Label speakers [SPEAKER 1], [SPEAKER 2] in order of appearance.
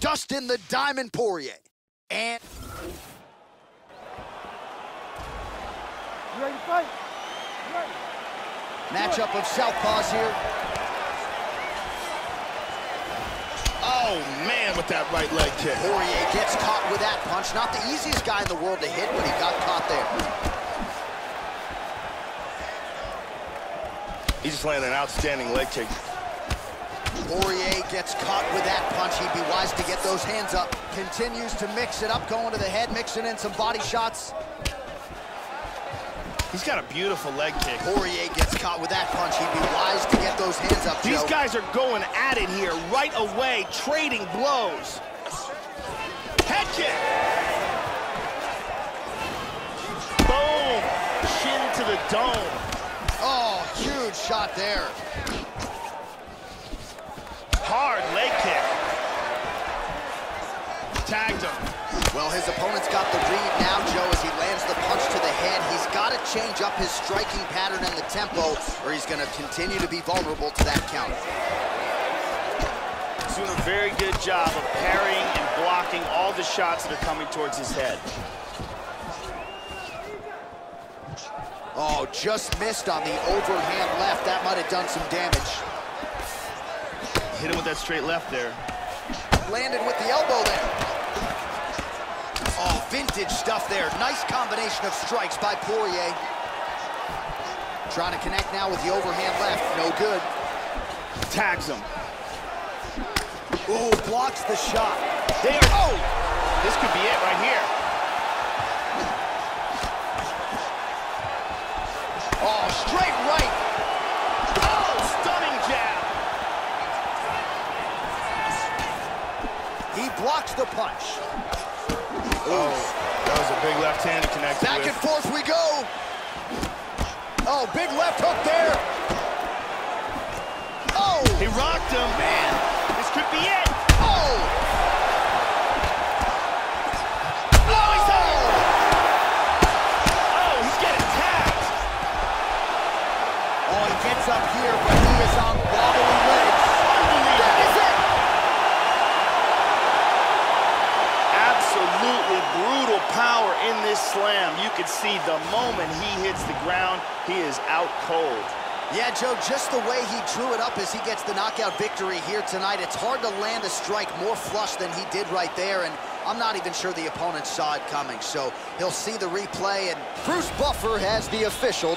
[SPEAKER 1] Dustin the Diamond Poirier. And
[SPEAKER 2] You ready to fight? You ready?
[SPEAKER 1] matchup of southpaws here.
[SPEAKER 3] Oh, man, with that right leg kick.
[SPEAKER 1] Poirier gets caught with that punch. Not the easiest guy in the world to hit, but he got caught there.
[SPEAKER 3] He's just landed an outstanding leg kick.
[SPEAKER 1] Poirier gets caught with that He'd be wise to get those hands up. Continues to mix it up, going to the head, mixing in some body shots.
[SPEAKER 3] He's got a beautiful leg kick.
[SPEAKER 1] Poirier gets caught with that punch. He'd be wise to get those hands up,
[SPEAKER 3] These
[SPEAKER 1] Joe.
[SPEAKER 3] guys are going at it here right away, trading blows. Head kick. Boom. Shin to the dome.
[SPEAKER 1] Oh, huge shot there.
[SPEAKER 3] Hard. Tagged him.
[SPEAKER 1] Well, his opponent's got the read now, Joe, as he lands the punch to the head. He's got to change up his striking pattern and the tempo, or he's going to continue to be vulnerable to that counter.
[SPEAKER 3] He's doing a very good job of parrying and blocking all the shots that are coming towards his head.
[SPEAKER 1] Oh, just missed on the overhand left. That might have done some damage.
[SPEAKER 3] Hit him with that straight left there.
[SPEAKER 1] Landed with the elbow there. Oh, vintage stuff there. Nice combination of strikes by Poirier. Trying to connect now with the overhand left. No good.
[SPEAKER 3] Tags him.
[SPEAKER 1] Oh, blocks the shot.
[SPEAKER 3] They are, oh! This could be it right here.
[SPEAKER 1] Oh, straight right.
[SPEAKER 3] Oh, stunning jab.
[SPEAKER 1] He blocks the punch.
[SPEAKER 3] Oh, that was a big left hand to connect
[SPEAKER 1] Back
[SPEAKER 3] with.
[SPEAKER 1] and forth we go. Oh, big left hook there. Oh,
[SPEAKER 3] He rocked him. Man, this could be it. Brutal power in this slam. You can see the moment he hits the ground, he is out cold.
[SPEAKER 1] Yeah, Joe, just the way he drew it up as he gets the knockout victory here tonight, it's hard to land a strike more flush than he did right there, and I'm not even sure the opponent saw it coming, so he'll see the replay, and Bruce Buffer has the official